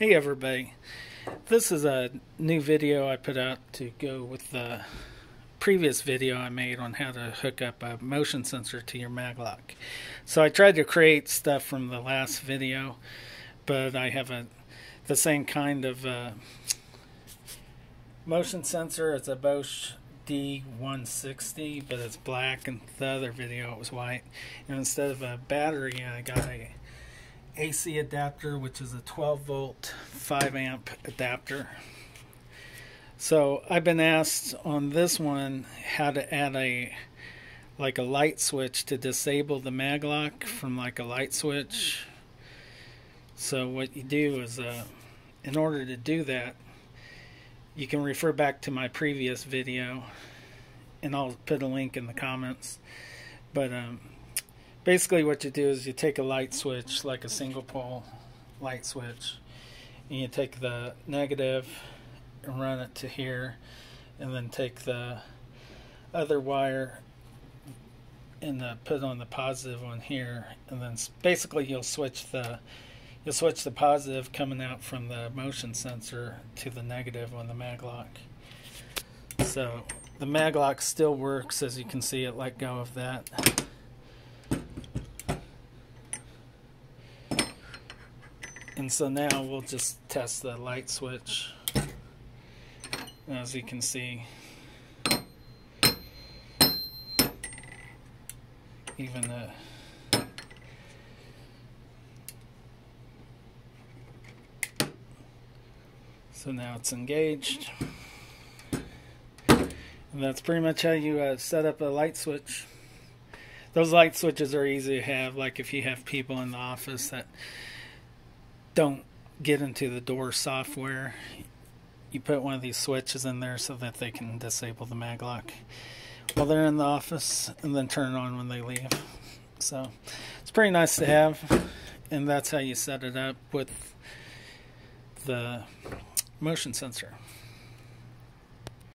Hey everybody, this is a new video I put out to go with the previous video I made on how to hook up a motion sensor to your maglock. So I tried to create stuff from the last video, but I have a the same kind of uh, motion sensor. It's a Bosch D160, but it's black, and the other video it was white. And instead of a battery, I got a AC adapter, which is a 12 volt, 5 amp adapter. So I've been asked on this one how to add a like a light switch to disable the maglock from like a light switch. So what you do is, uh, in order to do that, you can refer back to my previous video, and I'll put a link in the comments. But um, basically what you do is you take a light switch like a single pole light switch and you take the negative and run it to here and then take the other wire and put on the positive one here and then basically you'll switch the you'll switch the positive coming out from the motion sensor to the negative on the maglock so the maglock still works as you can see it let go of that And so now we'll just test the light switch. As you can see, even the so now it's engaged. And that's pretty much how you uh, set up a light switch. Those light switches are easy to have, like if you have people in the office that don't get into the door software, you put one of these switches in there so that they can disable the maglock while they're in the office and then turn it on when they leave. So it's pretty nice to have, and that's how you set it up with the motion sensor.